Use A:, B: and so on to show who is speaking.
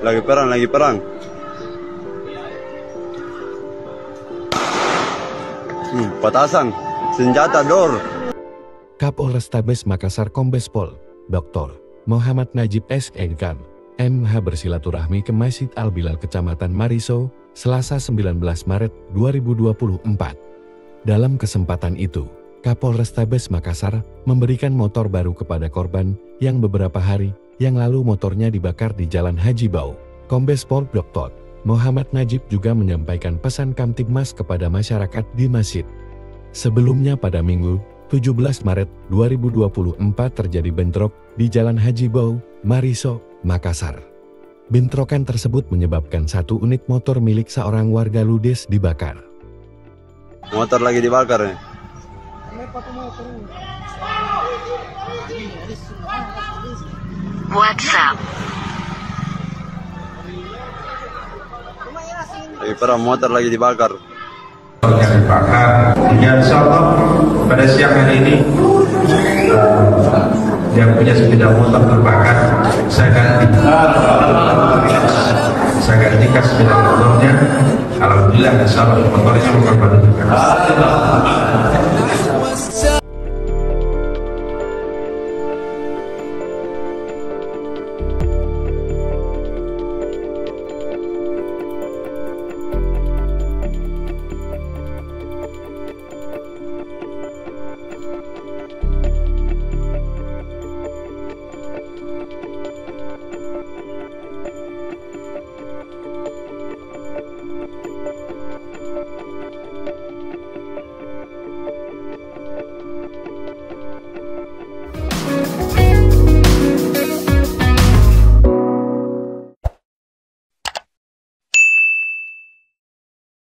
A: Lagi perang, lagi perang. Hmm, petasan, senjata dor.
B: Kapolrestabes Makassar Kombes Pol, Dr. Muhammad Najib S. Engkan, MH bersilaturahmi ke Masjid Al-Bilal Kecamatan Mariso, Selasa 19 Maret 2024. Dalam kesempatan itu, Kapolrestabes Makassar memberikan motor baru kepada korban yang beberapa hari yang lalu motornya dibakar di Jalan Haji Bau. Kombes Pol Dr. Muhammad Najib juga menyampaikan pesan Kamtibmas kepada masyarakat di masjid. Sebelumnya pada Minggu, 17 Maret 2024 terjadi bentrok di Jalan Haji Bau, Mariso, Makassar. Bentrokan tersebut menyebabkan satu unit motor milik seorang warga Ludes dibakar.
A: Motor lagi dibakar nih.
C: WhatsApp,
A: Lagi perang, motor lagi dibakar.
D: dibakar. Ya insya Allah pada siang hari ini eh, yang punya sepeda motor terbakar saya ganti saya gantikan sepeda motornya Alhamdulillah insya Allah motornya bukan pada juga